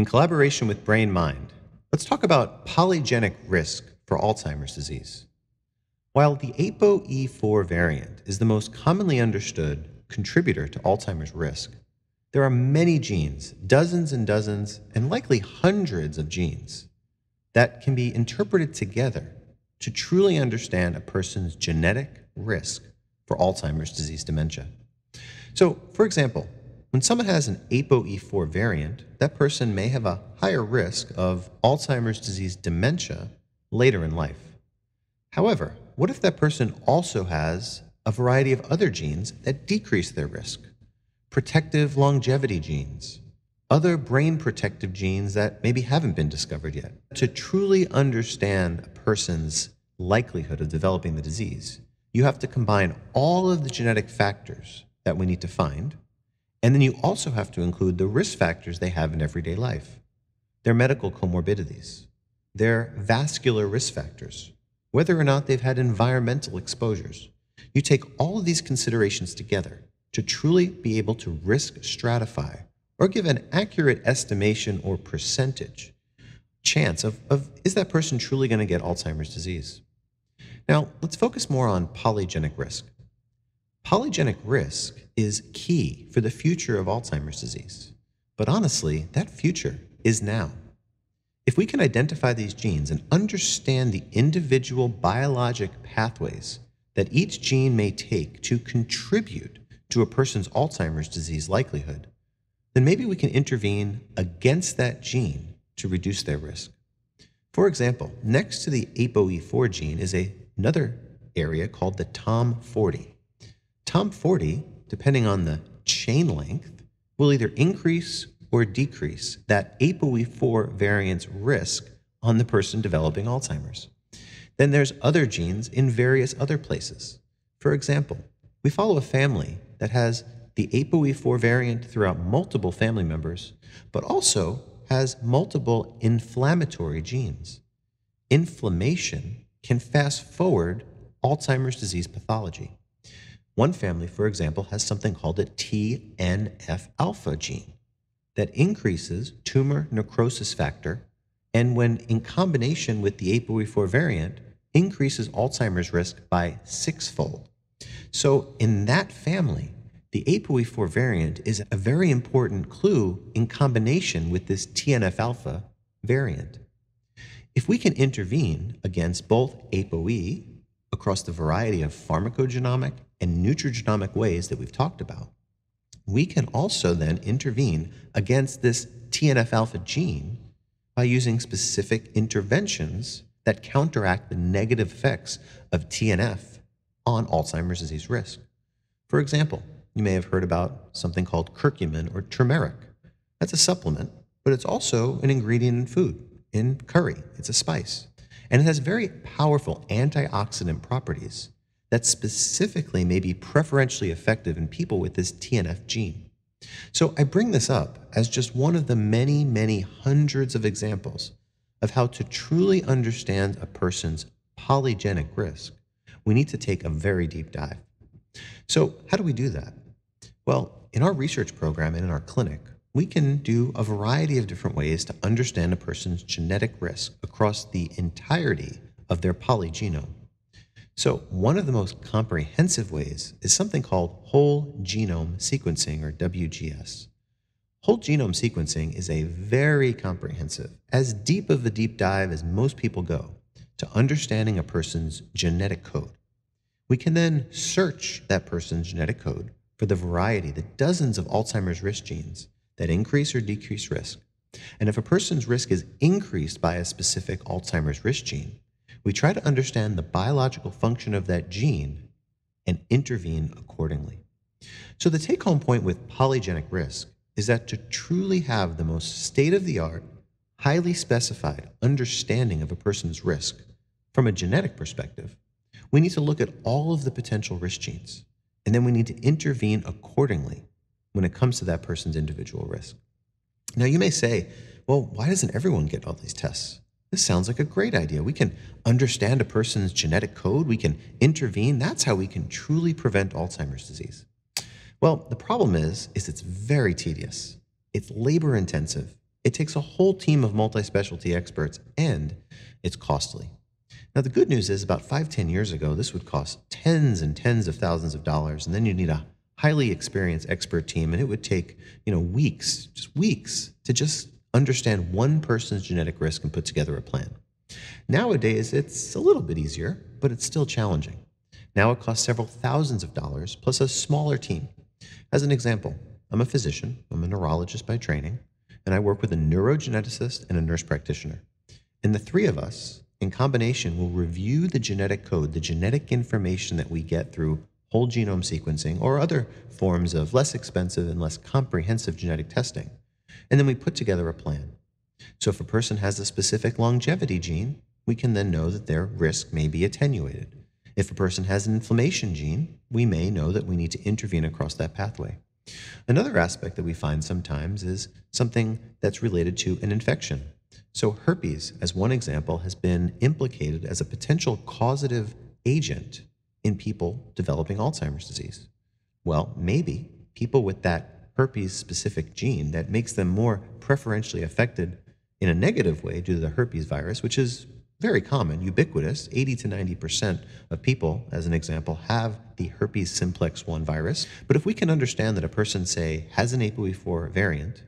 In collaboration with BrainMind, let's talk about polygenic risk for Alzheimer's disease. While the ApoE4 variant is the most commonly understood contributor to Alzheimer's risk, there are many genes, dozens and dozens, and likely hundreds of genes, that can be interpreted together to truly understand a person's genetic risk for Alzheimer's disease dementia. So, for example, when someone has an ApoE4 variant, that person may have a higher risk of Alzheimer's disease dementia later in life. However, what if that person also has a variety of other genes that decrease their risk? Protective longevity genes, other brain protective genes that maybe haven't been discovered yet. To truly understand a person's likelihood of developing the disease, you have to combine all of the genetic factors that we need to find, and then you also have to include the risk factors they have in everyday life, their medical comorbidities, their vascular risk factors, whether or not they've had environmental exposures. You take all of these considerations together to truly be able to risk stratify or give an accurate estimation or percentage chance of, of is that person truly going to get Alzheimer's disease? Now, let's focus more on polygenic risk. Polygenic risk is key for the future of Alzheimer's disease. But honestly, that future is now. If we can identify these genes and understand the individual biologic pathways that each gene may take to contribute to a person's Alzheimer's disease likelihood, then maybe we can intervene against that gene to reduce their risk. For example, next to the ApoE4 gene is a, another area called the TOMM40. TOMM40, depending on the chain length, will either increase or decrease that ApoE4 variant's risk on the person developing Alzheimer's. Then there's other genes in various other places. For example, we follow a family that has the ApoE4 variant throughout multiple family members, but also has multiple inflammatory genes. Inflammation can fast forward Alzheimer's disease pathology. One family, for example, has something called a TNF alpha gene that increases tumor necrosis factor and when in combination with the ApoE4 variant increases Alzheimer's risk by sixfold. So in that family, the ApoE4 variant is a very important clue in combination with this TNF alpha variant. If we can intervene against both ApoE across the variety of pharmacogenomic and nutrigenomic ways that we've talked about, we can also then intervene against this TNF alpha gene by using specific interventions that counteract the negative effects of TNF on Alzheimer's disease risk. For example, you may have heard about something called curcumin or turmeric. That's a supplement, but it's also an ingredient in food, in curry. It's a spice. And it has very powerful antioxidant properties that specifically may be preferentially effective in people with this TNF gene. So I bring this up as just one of the many, many hundreds of examples of how to truly understand a person's polygenic risk. We need to take a very deep dive. So, how do we do that? Well, in our research program and in our clinic, we can do a variety of different ways to understand a person's genetic risk across the entirety of their polygenome. So, one of the most comprehensive ways is something called whole genome sequencing or WGS. Whole genome sequencing is a very comprehensive, as deep of a deep dive as most people go to understanding a person's genetic code. We can then search that person's genetic code for the variety, the dozens of Alzheimer's risk genes that increase or decrease risk. And if a person's risk is increased by a specific Alzheimer's risk gene, we try to understand the biological function of that gene and intervene accordingly. So, the take home point with polygenic risk is that to truly have the most state of the art, highly specified understanding of a person's risk from a genetic perspective, we need to look at all of the potential risk genes, and then we need to intervene accordingly when it comes to that person's individual risk. Now, you may say, well, why doesn't everyone get all these tests? This sounds like a great idea. We can understand a person's genetic code, we can intervene. That's how we can truly prevent Alzheimer's disease. Well, the problem is is it's very tedious. It's labor intensive It takes a whole team of multi specialty experts, and it's costly. Now, the good news is about five, ten years ago, this would cost tens and tens of thousands of dollars, and then you'd need a highly experienced expert team, and it would take, you know, weeks, just weeks, to just understand one person's genetic risk and put together a plan. Nowadays, it's a little bit easier, but it's still challenging. Now it costs several thousands of dollars plus a smaller team. As an example, I'm a physician, I'm a neurologist by training, and I work with a neurogeneticist and a nurse practitioner. And the three of us in combination will review the genetic code, the genetic information that we get through whole genome sequencing or other forms of less expensive and less comprehensive genetic testing. And then we put together a plan. So if a person has a specific longevity gene, we can then know that their risk may be attenuated. If a person has an inflammation gene, we may know that we need to intervene across that pathway. Another aspect that we find sometimes is something that's related to an infection. So, herpes, as one example, has been implicated as a potential causative agent in people developing Alzheimer's disease. Well, maybe people with that herpes specific gene that makes them more preferentially affected in a negative way due to the herpes virus, which is very common, ubiquitous. 80 to 90% of people, as an example, have the herpes simplex 1 virus. But if we can understand that a person, say, has an ApoE4 variant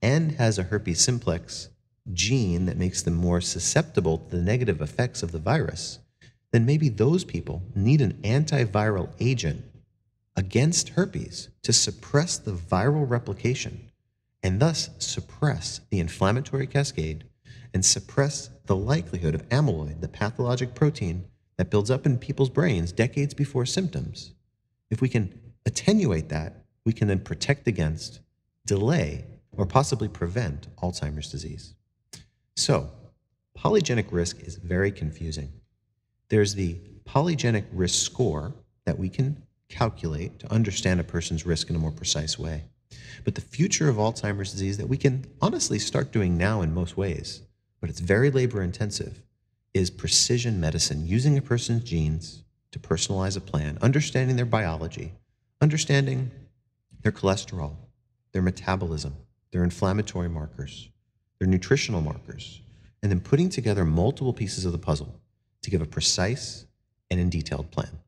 and has a herpes simplex gene that makes them more susceptible to the negative effects of the virus, then maybe those people need an antiviral agent against herpes to suppress the viral replication and thus suppress the inflammatory cascade and suppress the likelihood of amyloid, the pathologic protein that builds up in people's brains decades before symptoms. If we can attenuate that, we can then protect against, delay, or possibly prevent Alzheimer's disease. So, polygenic risk is very confusing. There's the polygenic risk score that we can calculate to understand a person's risk in a more precise way. But the future of Alzheimer's disease that we can honestly start doing now in most ways, but it's very labor intensive, is precision medicine, using a person's genes to personalize a plan, understanding their biology, understanding their cholesterol, their metabolism, their inflammatory markers, their nutritional markers, and then putting together multiple pieces of the puzzle to give a precise and in detailed plan.